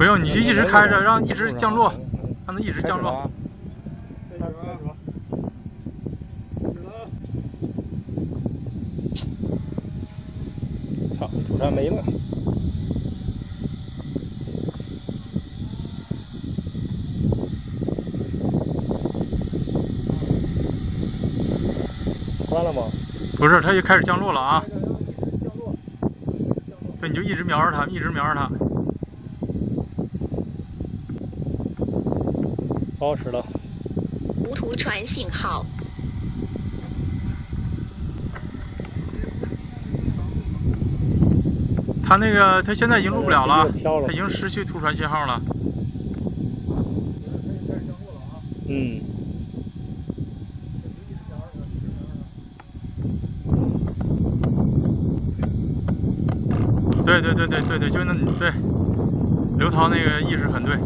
不用，你就一直开着，让一直降落，让它一直降落。操，土山没了。关了吗？不是，它就开始降落了啊！对，你就一直瞄着它，一直瞄着它。不好使了。无图传信号。他那个，他现在已经录不了了，他已经失去图传信号了。嗯。对对对对对对，就那对，刘涛那个意识很对。